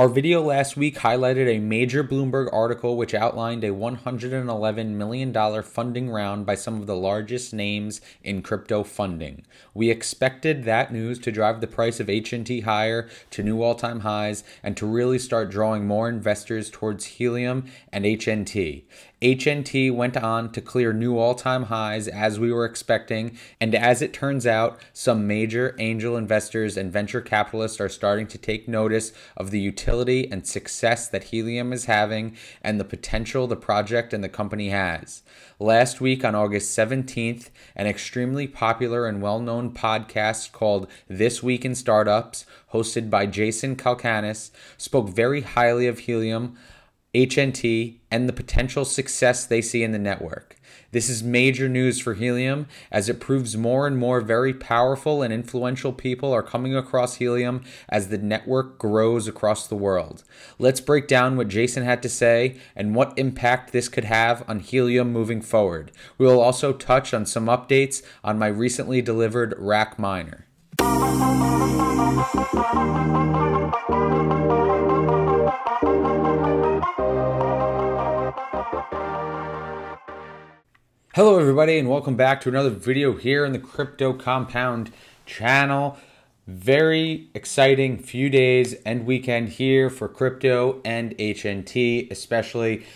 Our video last week highlighted a major Bloomberg article which outlined a $111 million funding round by some of the largest names in crypto funding. We expected that news to drive the price of HNT higher to new all-time highs and to really start drawing more investors towards Helium and HNT. HNT went on to clear new all time highs as we were expecting, and as it turns out, some major angel investors and venture capitalists are starting to take notice of the utility and success that Helium is having and the potential the project and the company has. Last week on August 17th, an extremely popular and well known podcast called This Week in Startups, hosted by Jason Calacanis, spoke very highly of Helium HNT, and the potential success they see in the network. This is major news for Helium as it proves more and more very powerful and influential people are coming across Helium as the network grows across the world. Let's break down what Jason had to say and what impact this could have on Helium moving forward. We will also touch on some updates on my recently delivered RAK miner. Hello everybody and welcome back to another video here in the Crypto Compound channel. Very exciting few days and weekend here for crypto and HNT especially.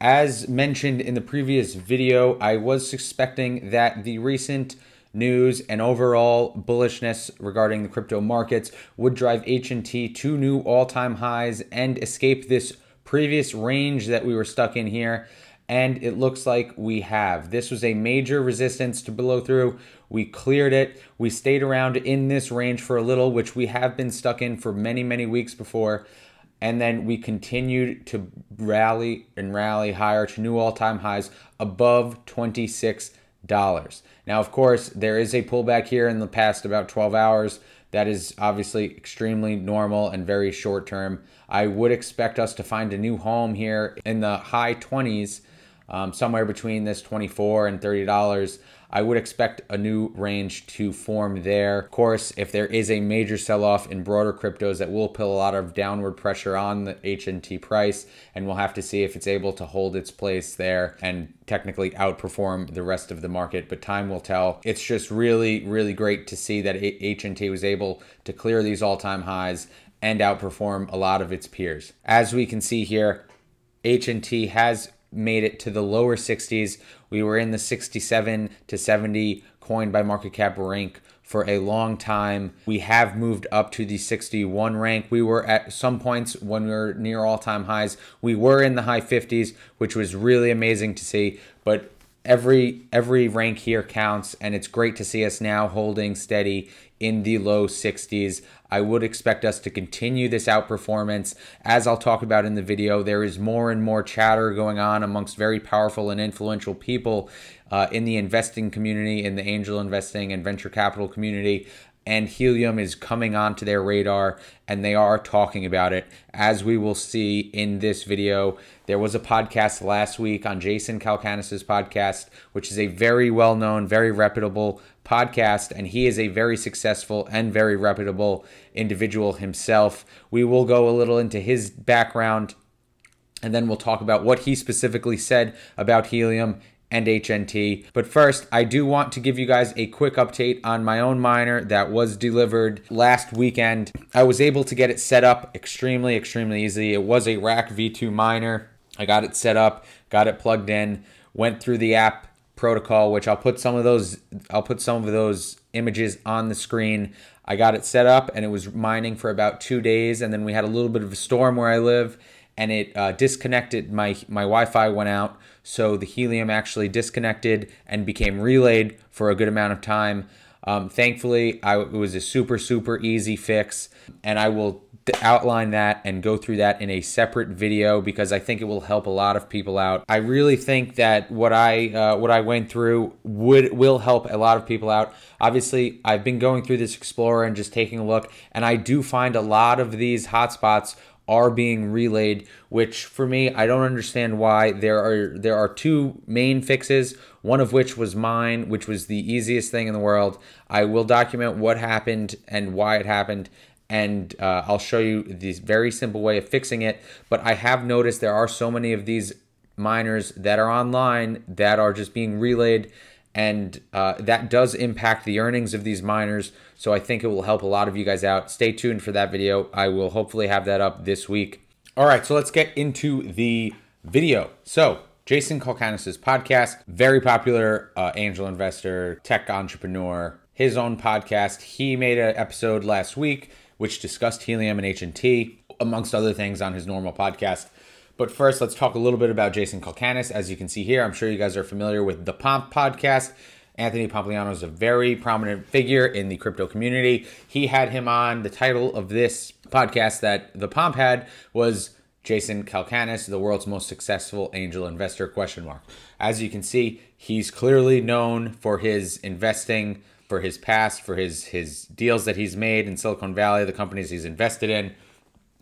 As mentioned in the previous video, I was suspecting that the recent news and overall bullishness regarding the crypto markets would drive HNT to new all-time highs and escape this previous range that we were stuck in here and it looks like we have. This was a major resistance to blow through. We cleared it. We stayed around in this range for a little, which we have been stuck in for many, many weeks before. And then we continued to rally and rally higher to new all time highs above $26. Now, of course, there is a pullback here in the past about 12 hours. That is obviously extremely normal and very short term. I would expect us to find a new home here in the high 20s um, somewhere between this 24 and $30. I would expect a new range to form there. Of course, if there is a major sell-off in broader cryptos, that will put a lot of downward pressure on the HNT price, and we'll have to see if it's able to hold its place there and technically outperform the rest of the market. But time will tell. It's just really, really great to see that HNT was able to clear these all-time highs and outperform a lot of its peers. As we can see here, HNT has made it to the lower 60s. We were in the 67 to 70 coin by market cap rank for a long time. We have moved up to the 61 rank. We were at some points when we were near all time highs. We were in the high 50s, which was really amazing to see. But every every rank here counts and it's great to see us now holding steady in the low 60s. I would expect us to continue this outperformance. As I'll talk about in the video, there is more and more chatter going on amongst very powerful and influential people uh, in the investing community, in the angel investing and venture capital community and helium is coming onto their radar and they are talking about it. As we will see in this video there was a podcast last week on jason Calacanis's podcast which is a very well known very reputable podcast and he is a very successful and very reputable individual himself. We will go a little into his background and then we'll talk about what he specifically said about helium and HNT. But first, I do want to give you guys a quick update on my own miner that was delivered last weekend. I was able to get it set up extremely, extremely easy. It was a RAK V2 miner. I got it set up, got it plugged in, went through the app protocol, which I'll put some of those I'll put some of those images on the screen. I got it set up and it was mining for about two days, and then we had a little bit of a storm where I live, and it uh, disconnected. My my Wi-Fi went out, so the helium actually disconnected and became relayed for a good amount of time. Um, thankfully, I, it was a super super easy fix, and I will outline that and go through that in a separate video because I think it will help a lot of people out. I really think that what I uh, what I went through would will help a lot of people out. Obviously, I've been going through this Explorer and just taking a look, and I do find a lot of these hotspots are being relayed which for me I don't understand why there are there are two main fixes one of which was mine which was the easiest thing in the world I will document what happened and why it happened and uh, I'll show you this very simple way of fixing it. But I have noticed there are so many of these miners that are online that are just being relayed and uh, that does impact the earnings of these miners. So I think it will help a lot of you guys out. Stay tuned for that video. I will hopefully have that up this week. All right, so let's get into the video. So Jason Calacanis' podcast, very popular uh, angel investor, tech entrepreneur, his own podcast. He made an episode last week which discussed helium and HNT, amongst other things, on his normal podcast. But first, let's talk a little bit about Jason Calacanis. As you can see here, I'm sure you guys are familiar with the Pomp podcast. Anthony Pompliano is a very prominent figure in the crypto community. He had him on. The title of this podcast that the Pomp had was Jason Calacanis, the world's most successful angel investor question mark. As you can see, he's clearly known for his investing, for his past, for his his deals that he's made in Silicon Valley, the companies he's invested in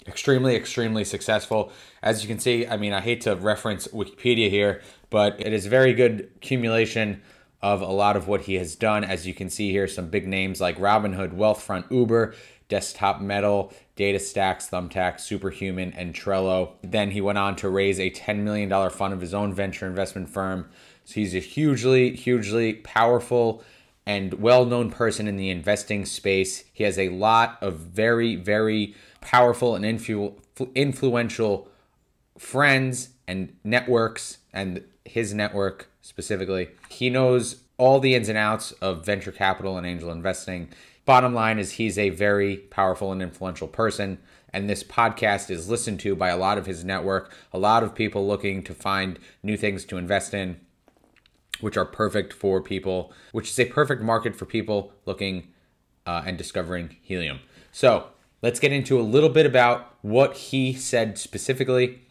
extremely, extremely successful. As you can see, I mean, I hate to reference Wikipedia here, but it is very good accumulation of a lot of what he has done. As you can see here, some big names like Robinhood, Wealthfront, Uber, Desktop Metal, DataStax, Thumbtack, Superhuman, and Trello. Then he went on to raise a $10 million fund of his own venture investment firm. So he's a hugely, hugely powerful and well known person in the investing space. He has a lot of very, very powerful and influ- influential friends and networks, and his network specifically. He knows all the ins and outs of venture capital and angel investing. Bottom line is, he's a very powerful and influential person. And this podcast is listened to by a lot of his network, a lot of people looking to find new things to invest in, which are perfect for people, which is a perfect market for people looking uh, and discovering helium. So, let's get into a little bit about what he said specifically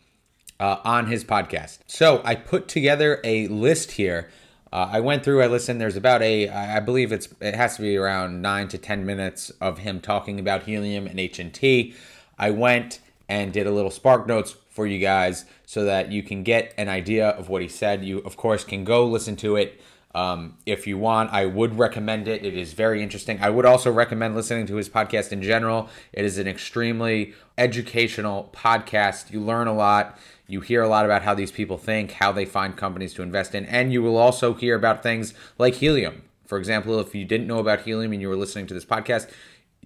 uh, on his podcast. So I put together a list here. Uh, I went through, I listened. There's about a, I believe it's, it has to be around nine to ten minutes of him talking about helium and HNT. I went and did a little spark notes for you guys so that you can get an idea of what he said. You, of course, can go listen to it um, if you want, I would recommend it. It is very interesting. I would also recommend listening to his podcast in general. It is an extremely educational podcast. You learn a lot. You hear a lot about how these people think, how they find companies to invest in, and you will also hear about things like helium. For example, if you didn't know about helium and you were listening to this podcast,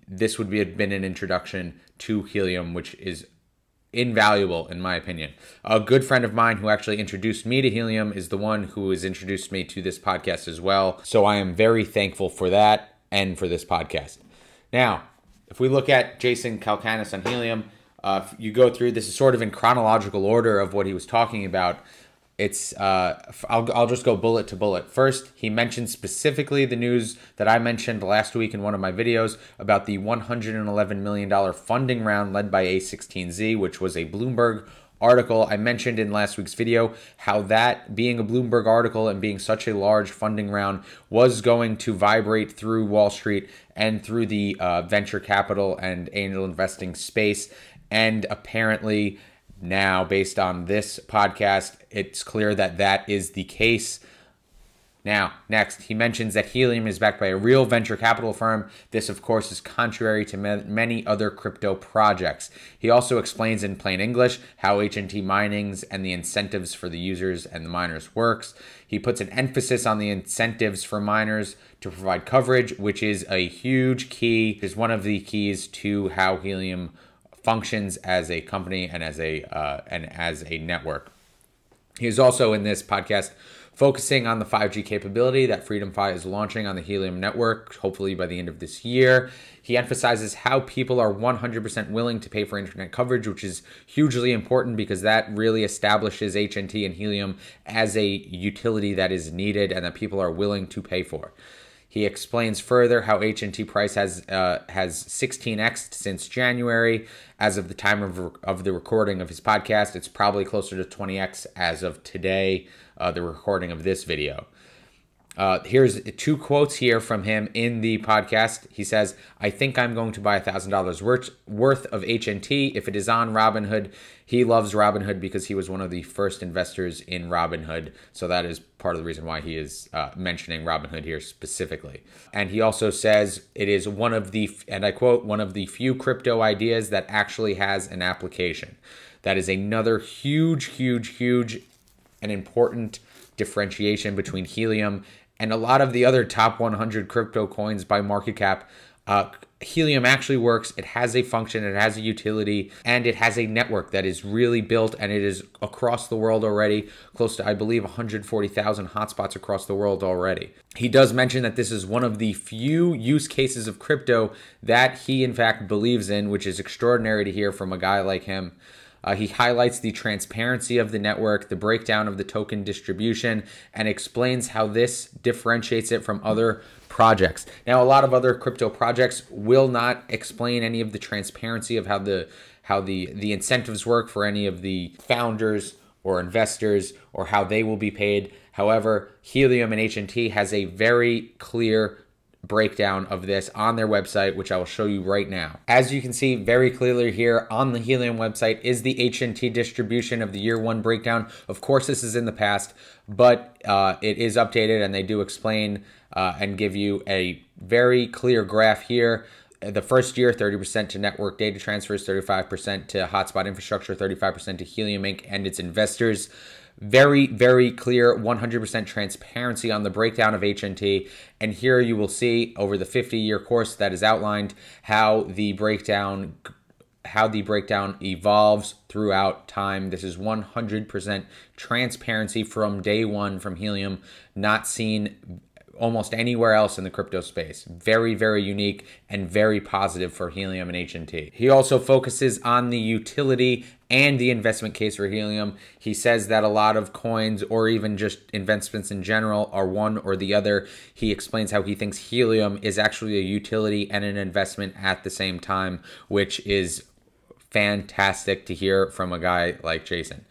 this would be been an introduction to helium, which is invaluable in my opinion. A good friend of mine who actually introduced me to helium is the one who has introduced me to this podcast as well. So I am very thankful for that and for this podcast. Now, if we look at Jason Calacanis on helium, uh, you go through this is sort of in chronological order of what he was talking about it's uh, I'll, I'll just go bullet to bullet. First, he mentioned specifically the news that I mentioned last week in one of my videos about the $111 million funding round led by A16Z, which was a Bloomberg article. I mentioned in last week's video how that being a Bloomberg article and being such a large funding round was going to vibrate through Wall Street and through the uh, venture capital and angel investing space. And apparently, now, based on this podcast, it's clear that that is the case. Now, next, he mentions that Helium is backed by a real venture capital firm. This, of course, is contrary to many other crypto projects. He also explains in plain English how HNT minings and the incentives for the users and the miners works. He puts an emphasis on the incentives for miners to provide coverage, which is a huge key, is one of the keys to how Helium functions as a company and as a uh, and as a network. He is also in this podcast focusing on the 5G capability that FreedomFi is launching on the Helium network, hopefully by the end of this year. He emphasizes how people are 100% willing to pay for internet coverage, which is hugely important because that really establishes HNT and Helium as a utility that is needed and that people are willing to pay for. He explains further how HNT price has uh, has 16x since January. As of the time of, of the recording of his podcast, it's probably closer to 20x as of today, uh, the recording of this video. Uh, here's two quotes here from him in the podcast. He says, "I think I'm going to buy a thousand dollars worth worth of HNT if it is on Robinhood. He loves Robinhood because he was one of the first investors in Robinhood, so that is part of the reason why he is uh, mentioning Robinhood here specifically. And he also says it is one of the, and I quote, one of the few crypto ideas that actually has an application. That is another huge, huge, huge, and important." differentiation between Helium and a lot of the other top 100 crypto coins by market cap. Uh, Helium actually works. It has a function, it has a utility, and it has a network that is really built and it is across the world already, close to, I believe, 140,000 hotspots across the world already. He does mention that this is one of the few use cases of crypto that he, in fact, believes in, which is extraordinary to hear from a guy like him. Uh, he highlights the transparency of the network, the breakdown of the token distribution, and explains how this differentiates it from other projects. Now, a lot of other crypto projects will not explain any of the transparency of how the how the the incentives work for any of the founders or investors or how they will be paid. However, Helium and HNT has a very clear breakdown of this on their website, which I will show you right now. As you can see very clearly here on the Helium website is the HNT distribution of the year one breakdown. Of course, this is in the past, but uh, it is updated and they do explain uh, and give you a very clear graph here the first year 30% to network data transfers 35% to hotspot infrastructure 35% to helium inc and its investors very, very clear 100% transparency on the breakdown of HNT. And here you will see over the 50 year course that is outlined how the breakdown how the breakdown evolves throughout time. This is 100% transparency from day one from Helium, not seen almost anywhere else in the crypto space. Very, very unique and very positive for Helium and HNT. He also focuses on the utility and the investment case for Helium. He says that a lot of coins or even just investments in general are one or the other. He explains how he thinks Helium is actually a utility and an investment at the same time, which is fantastic to hear from a guy like Jason.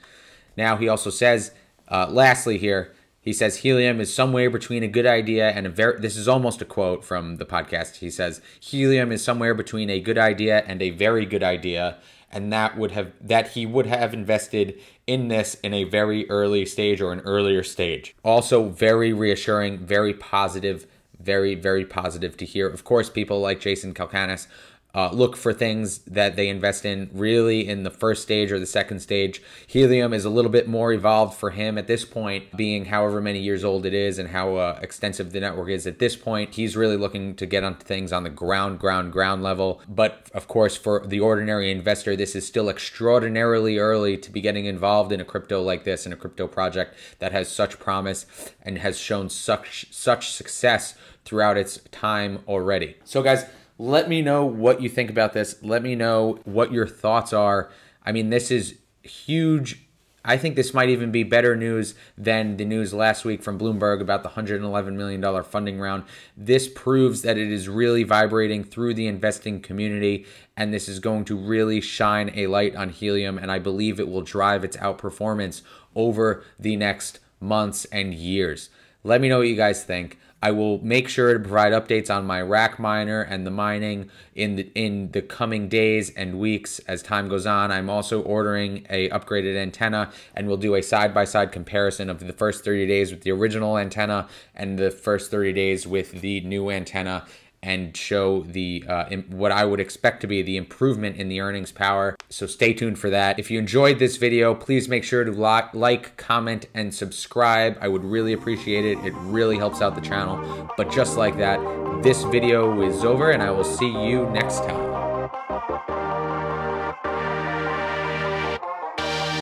Now, he also says, uh, lastly, here, he says helium is somewhere between a good idea and a very this is almost a quote from the podcast. He says helium is somewhere between a good idea and a very good idea and that would have that he would have invested in this in a very early stage or an earlier stage. Also very reassuring, very positive, very very positive to hear. Of course, people like Jason Calacanis uh, look for things that they invest in really in the first stage or the second stage. Helium is a little bit more evolved for him at this point, being however many years old it is and how uh, extensive the network is at this point. He's really looking to get onto things on the ground, ground, ground level. But of course, for the ordinary investor, this is still extraordinarily early to be getting involved in a crypto like this, in a crypto project that has such promise and has shown such such success throughout its time already. So, guys let me know what you think about this. Let me know what your thoughts are. I mean, this is huge. I think this might even be better news than the news last week from Bloomberg about the $111 million funding round. This proves that it is really vibrating through the investing community, and this is going to really shine a light on Helium, and I believe it will drive its outperformance over the next months and years. Let me know what you guys think. I will make sure to provide updates on my RAK miner and the mining in the in the coming days and weeks as time goes on. I'm also ordering a upgraded antenna and we'll do a side-by-side comparison of the first 30 days with the original antenna and the first 30 days with the new antenna and show the uh, what I would expect to be the improvement in the earnings power. So stay tuned for that. If you enjoyed this video, please make sure to like, comment, and subscribe. I would really appreciate it. It really helps out the channel. But just like that, this video is over and I will see you next time.